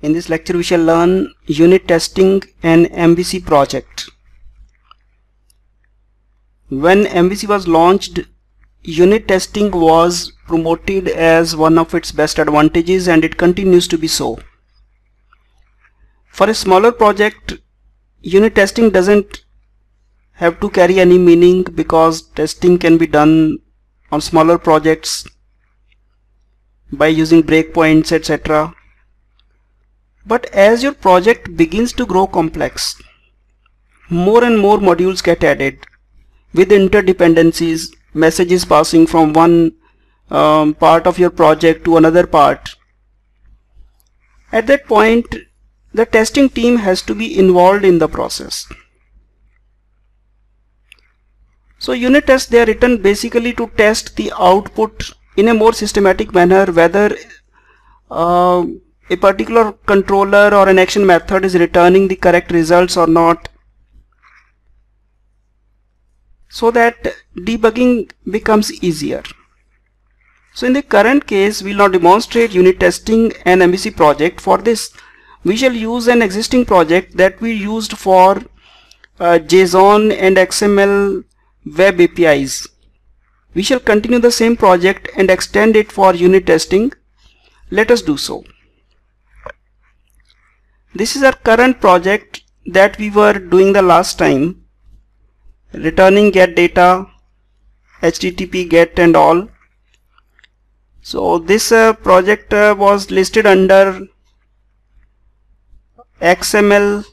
In this lecture we shall learn unit testing and MVC project. When MVC was launched, unit testing was promoted as one of its best advantages and it continues to be so. For a smaller project, unit testing doesn't have to carry any meaning because testing can be done on smaller projects by using breakpoints etc but as your project begins to grow complex, more and more modules get added with interdependencies, messages passing from one um, part of your project to another part. At that point, the testing team has to be involved in the process. So unit tests they are written basically to test the output in a more systematic manner whether uh, a particular controller or an action method is returning the correct results or not so that debugging becomes easier. So in the current case we will now demonstrate unit testing an MVC project. For this we shall use an existing project that we used for uh, JSON and XML web APIs. We shall continue the same project and extend it for unit testing. Let us do so. This is our current project that we were doing the last time. Returning get data, HTTP get and all. So this uh, project uh, was listed under XML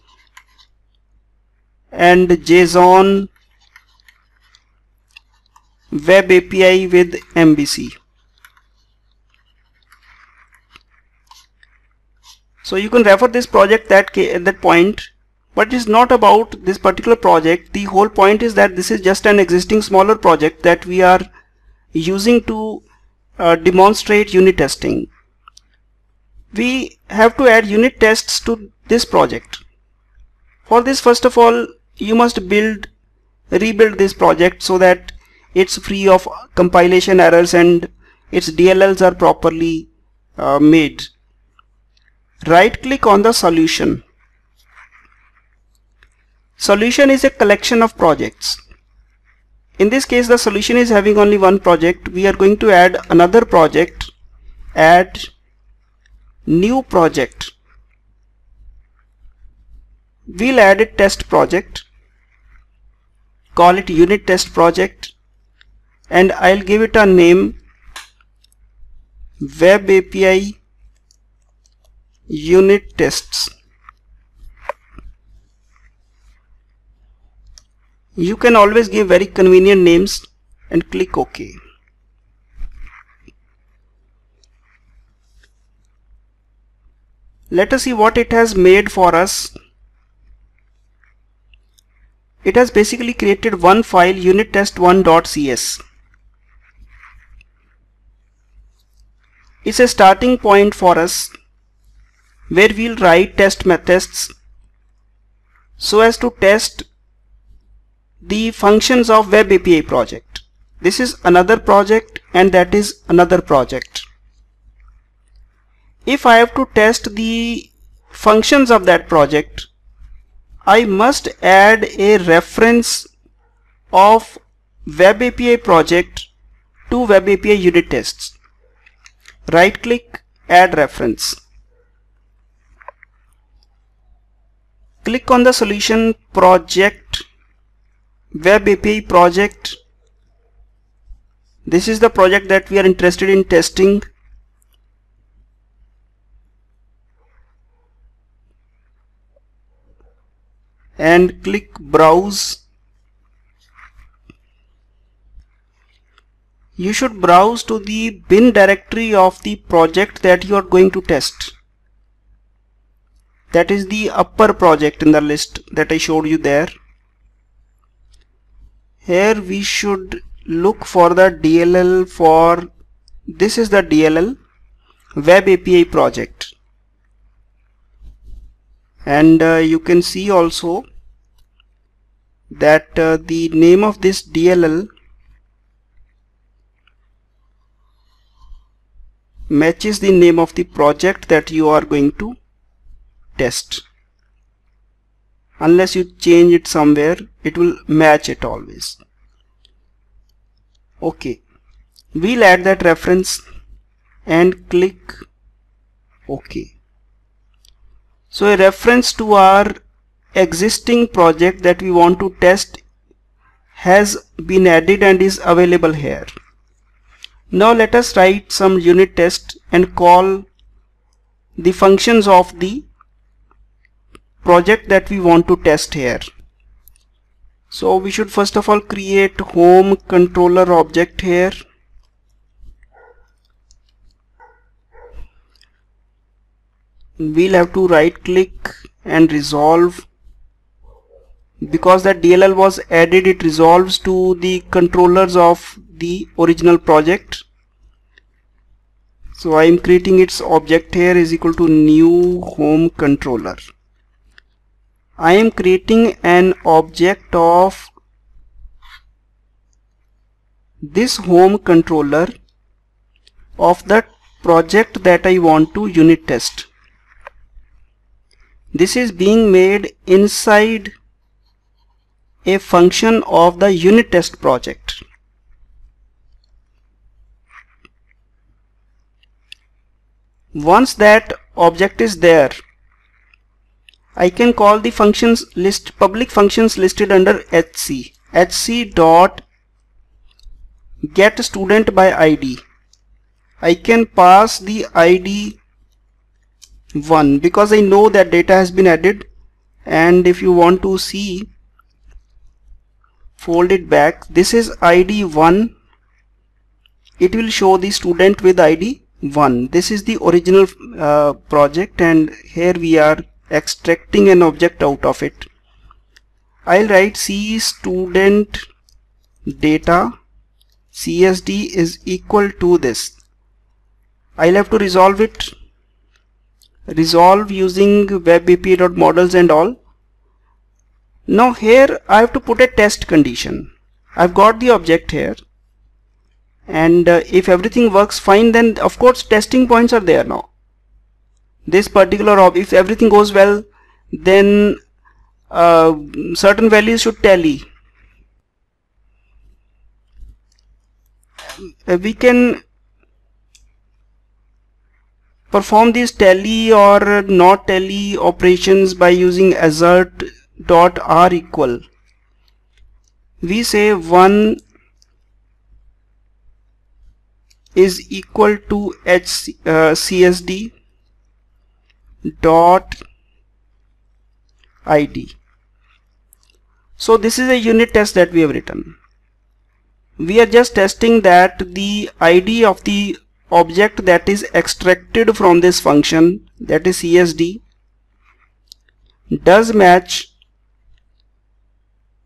and JSON web API with MVC. So you can refer this project that at that point but it is not about this particular project. The whole point is that this is just an existing smaller project that we are using to uh, demonstrate unit testing. We have to add unit tests to this project. For this first of all you must build rebuild this project so that it's free of compilation errors and its DLLs are properly uh, made right click on the solution. Solution is a collection of projects. In this case the solution is having only one project. We are going to add another project. Add new project. We'll add a test project. Call it unit test project. And I'll give it a name. Web API unit tests. You can always give very convenient names and click OK. Let us see what it has made for us. It has basically created one file unit test1.cs it's a starting point for us where we'll write test methods so as to test the functions of web API project. This is another project and that is another project. If I have to test the functions of that project, I must add a reference of web API project to web API unit tests. Right click add reference. Click on the solution project web API project. This is the project that we are interested in testing. And click browse. You should browse to the bin directory of the project that you are going to test that is the upper project in the list that I showed you there. Here we should look for the DLL for this is the DLL web API project. And uh, you can see also that uh, the name of this DLL matches the name of the project that you are going to test. Unless you change it somewhere it will match it always. Okay. We'll add that reference and click ok. So a reference to our existing project that we want to test has been added and is available here. Now let us write some unit test and call the functions of the project that we want to test here. So we should first of all create home controller object here. We'll have to right click and resolve. Because that DLL was added it resolves to the controllers of the original project. So I am creating its object here is equal to new home controller I am creating an object of this home controller of the project that I want to unit test this is being made inside a function of the unit test project. Once that object is there, I can call the functions list public functions listed under HC. HC dot get student by ID. I can pass the ID 1 because I know that data has been added and if you want to see fold it back this is id 1 it will show the student with id 1 this is the original uh, project and here we are extracting an object out of it. I'll write C student data. CSD is equal to this. I'll have to resolve it. Resolve using web api.models and all. Now here I have to put a test condition. I've got the object here. And uh, if everything works fine then of course testing points are there now this particular if everything goes well then uh, certain values should tally. Uh, we can perform these tally or not tally operations by using assert dot AreEqual. We say 1 is equal to h uh, csd dot id so this is a unit test that we have written we are just testing that the id of the object that is extracted from this function that is CSD does match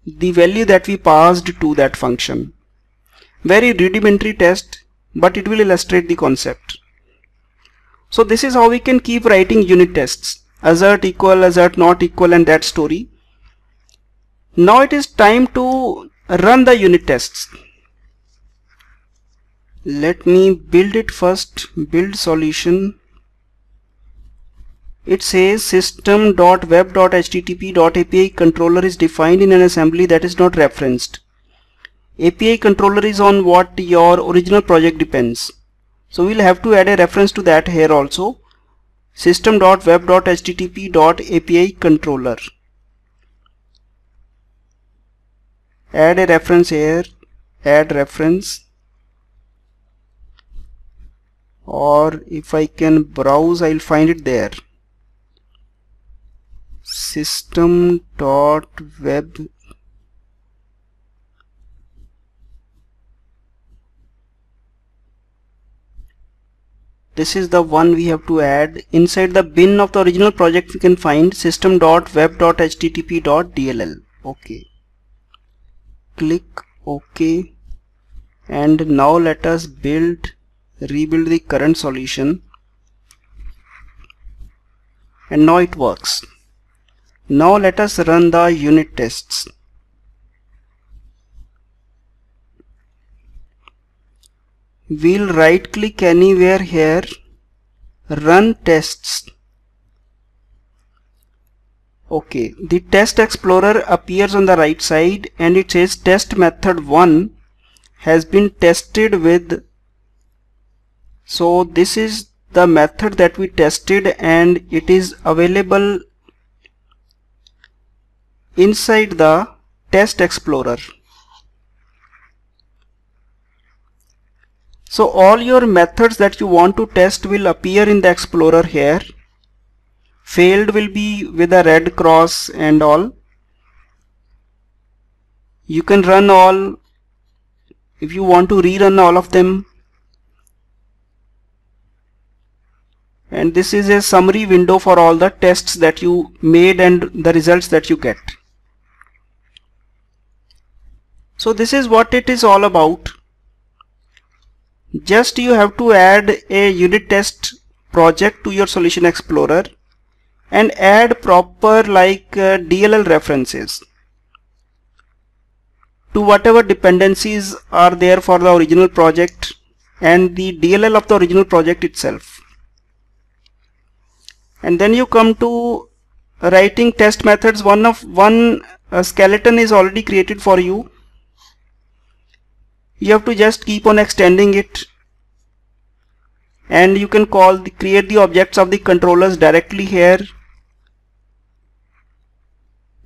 the value that we passed to that function. Very rudimentary test but it will illustrate the concept. So this is how we can keep writing unit tests. Assert equal, assert not equal and that story. Now it is time to run the unit tests. Let me build it first. Build solution. It says system.web.http.api controller is defined in an assembly that is not referenced. API controller is on what your original project depends so we'll have to add a reference to that here also. System.web.http.api controller. Add a reference here. Add reference. Or if I can browse I'll find it there. System this is the one we have to add. Inside the bin of the original project we can find system.web.http.dll okay. Click ok. And now let us build rebuild the current solution. And now it works. Now let us run the unit tests we'll right click anywhere here. Run tests. Okay. The test explorer appears on the right side and it says test method 1 has been tested with. So this is the method that we tested and it is available inside the test explorer so all your methods that you want to test will appear in the explorer here. Failed will be with a red cross and all. You can run all. If you want to rerun all of them. And this is a summary window for all the tests that you made and the results that you get. So this is what it is all about just you have to add a unit test project to your solution explorer and add proper like uh, DLL references to whatever dependencies are there for the original project and the DLL of the original project itself. And then you come to writing test methods. One of one uh, skeleton is already created for you you have to just keep on extending it. And you can call the create the objects of the controllers directly here.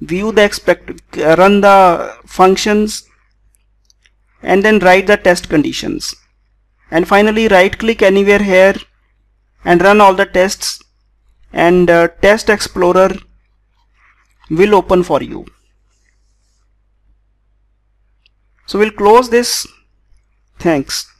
View the expect run the functions. And then write the test conditions. And finally right click anywhere here and run all the tests. And uh, test explorer will open for you. So we'll close this thanks